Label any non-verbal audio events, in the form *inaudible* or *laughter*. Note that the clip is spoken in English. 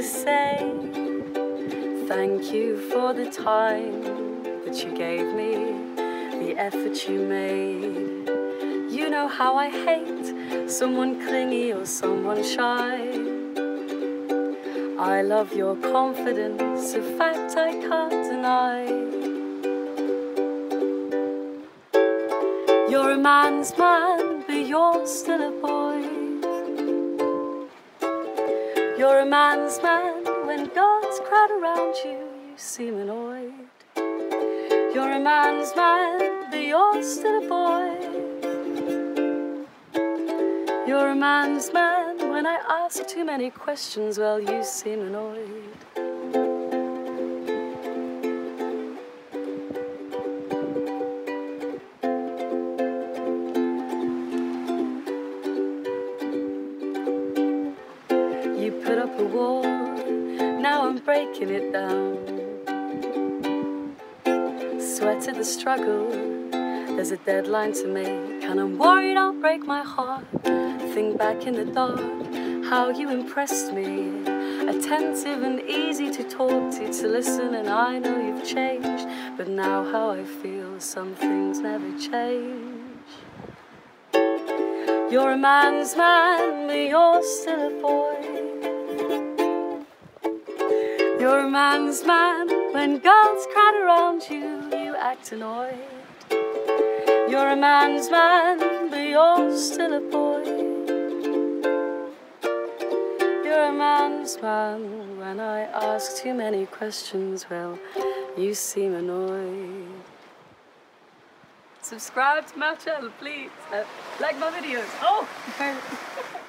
to say thank you for the time that you gave me, the effort you made. You know how I hate someone clingy or someone shy. I love your confidence, a fact I can't deny. You're a man's man, but you're still a boy. You're a man's man when God's crowd around you, you seem annoyed. You're a man's man, but you're still a boy. You're a man's man when I ask too many questions, well, you seem annoyed. Now I'm breaking it down. Sweated the struggle, there's a deadline to make, and I'm worried I'll break my heart. Think back in the dark, how you impressed me. Attentive and easy to talk to, to listen, and I know you've changed. But now, how I feel, some things never change. You're a man's man, but you're still a boy. You're a man's man when girls crowd around you, you act annoyed. You're a man's man, but you're still a boy. You're a man's man when I ask too many questions, well, you seem annoyed. Subscribe to my channel, please. Uh, like my videos. Oh! *laughs*